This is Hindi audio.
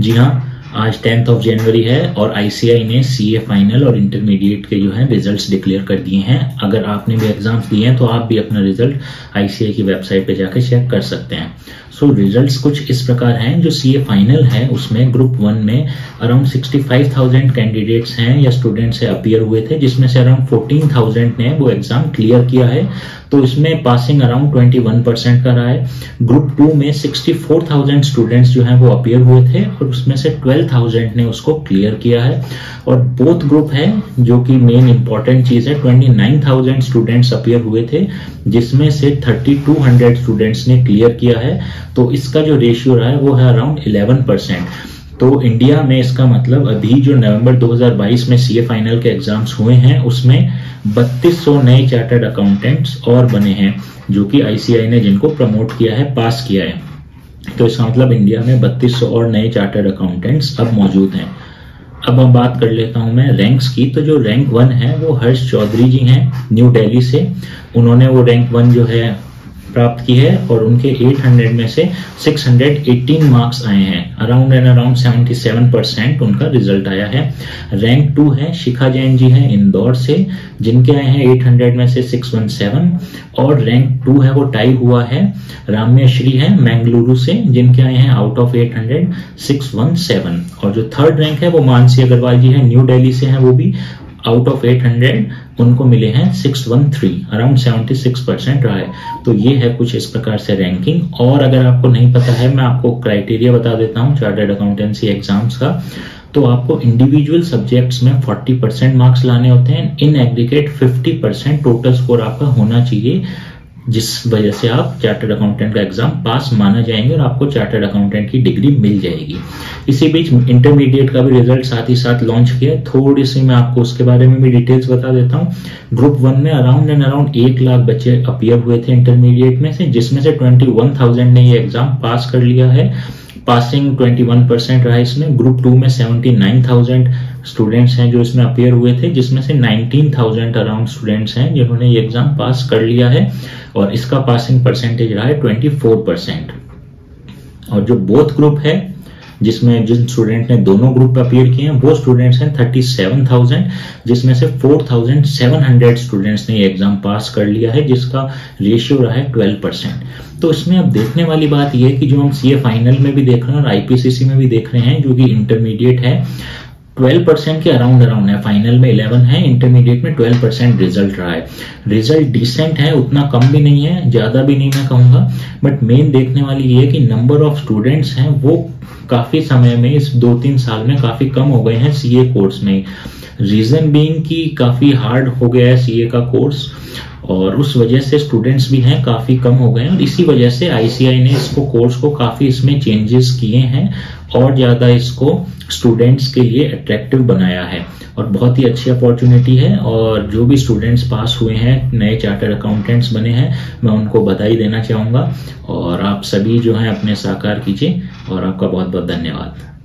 जी हाँ आज टेंथ ऑफ़ जनवरी है और आईसीआई ने सीए फाइनल और इंटरमीडिएट के जो है रिजल्ट्स डिक्लेयर कर दिए हैं। अगर आपने भी एग्ज़ाम्स दिए हैं तो आप भी अपना रिज़ल्ट आईसीआई की वेबसाइट पे जाकर चेक कर सकते हैं। सो so, रिजल्ट्स कुछ इस प्रकार हैं जो सीए फाइनल है उसमें ग्रुप वन में अराउंड 65,000 कैंडिडेट्स हैं या स्टूडेंट्स है अपियर हुए थे जिसमें से अराउंड 14,000 ने वो एग्ज़ाम क्लियर किया है। तो इसमें पासिंग अराउंड 21 परसेंट का रहा है। ग्रुप टू में 64,000 स्टूडेंट्स जो हैं वो अपियर हुए थे और उसमें से 12,000 ने उसको क्लियर किया है। और बोथ ग्रुप है जो कि मेन इंपॉर्टेंट चीज़ है 29,000 स्टूडेंट्स अपियर हुए थे जिसमें से 3200 स्टूडेंट्स ने क्लियर किया है। तो इसका जो रेशियो रहा है, वो है अराउंड 11 परसेंट तो इंडिया में इसका मतलब अभी जो नवंबर 2022 में सीए फाइनल के एग्ज़ाम्स हुए हैं, उसमें 3200 नए चार्टर्ड अकाउंटेंट्स और बने हैं, जो कि आईसीआई ने जिनको प्रमोट किया है पास किया है। तो इसका मतलब इंडिया में 3200 और नए चार्टर्ड अकाउंटेंट्स अब मौजूद हैं। अब हम बात कर लेता हूँ मैं रैंक्स की। तो जो रैंक वन है, वो हर्ष चौधरी जी हैं न्यू दिल्ली से। उन्होंने वो रैंक वन जो है प्राप्त की है और उनके 800 में से 618 मार्क्स आए हैं। अराउंड एंड अराउंड 77 परसेंट उनका रिज़ल्ट आया है। रैंक टू है, शिखा जैन जी हैं इंदौर से, जिनके आए हैं 800 में से 617 और रैंक टू है वो टाई हुआ है। राम्यश्री है मैंगलुरु से, जिनके आए हैं आउट ऑफ़ 800 617 और जो थर्ड रैंक है वो मानसी अग्रवाल जी है न्यू डेली से है वो भी। आउट ऑफ़ 800 उनको मिले हैं 613 अराउंड 76 परसेंट रहा है। तो ये है कुछ इस प्रकार से रैंकिंग और अगर आपको नहीं पता है, मैं आपको क्राइटेरिया बता देता हूँ चार्टर्ड अकाउंटेंसी एग्ज़ाम्स का। तो आपको इंडिविजुअल सब्जेक्ट्स में 40 परसेंट मार्क्स लाने होते हैं। In aggregate 50 percent total score आपका होना चाहिए। जिस वजह से आप चार्टर्ड अकाउंटेंट का एग्ज़ाम पास माना जाएँगे और आपको चार्टर्ड अकाउंटेंट की डिग्री मिल जाएगी। इसी बीच इंटरमीडिएट का भी रिज़ल्ट साथ ही साथ लॉन्च किया थोड़ी सी मैं आपको उसके बारे में भी डिटेल्स बता देता हूँ। ग्रुप वन में अराउंड एंड अराउंड एक लाख बच्चे अपियर हुए थे इंटरमीडिएट में से जिसमें से ट्वेंटी वन थाउज़ेंड ने ये एग्ज़ाम पास कर लिया है। पासिंग 21 परसेंट रहा इसमें। ग्रुप टू में 79,000 स्टूडेंट्स हैं जो इसमें अपियर हुए थे जिसमें से 19,000 अराउंड स्टूडेंट्स हैं जिन्होंने ये एग्ज़ाम पास कर लिया है और इसका पासिंग परसेंटेज रहा है 24 परसेंट और जो बोथ ग्रुप है जिसमें जिन स्टूडेंट ने दोनों ग्रुप अपियर किए हैं वो स्टूडेंट्स हैं 37,000 जिसमें से 4,700 स्टूडेंट्स ने ये एग्ज़ाम पास कर लिया है जिसका रेशियो रहा है 12 परसेंट तो इसमें अब देखने वाली बात यह है कि जो हम सीए फाइनल में भी देख रहे हैं और आईपीसीसी में भी देख रहे हैं जो कि इंटरमीडिएट है 12 परसेंट के अराउंड अराउंड है। फाइनल में 11 है इंटरमीडिएट में 12 परसेंट रिज़ल्ट रहा है। रिज़ल्ट डिसेंट है, उतना कम भी नहीं है, ज़्यादा भी नहीं मैं कहूँगा। बट मेन देखने वाली ये कि नंबर ऑफ़ स्टूडेंट्स हैं, वो काफ़ी समय में, इस दो तीन साल में काफ़ी कम हो गए हैं सीए कोर्स में रीजन बीइंग की काफ़ी हार्ड हो गया है सीए का कोर्स और उस वजह से स्टूडेंट्स भी हैं, काफ़ी कम हो गए हैं। और इसी वजह से आईसीआई ने इसको कोर्स को काफ़ी इसमें चेंजेस किए हैं। और ज़्यादा इसको स्टूडेंट्स के लिए अट्रैक्टिव बनाया है। और बहुत ही अच्छी अपॉर्चुनिटी है और जो भी स्टूडेंट्स पास हुए हैं, नए चार्टर अकाउंटेंट्स बने हैं, मैं उनको बधाई देना चाहूँगा। और आप सभी जो हैं, अपने साकार कीजिए और आपका बहुत बहुत धन्यवाद।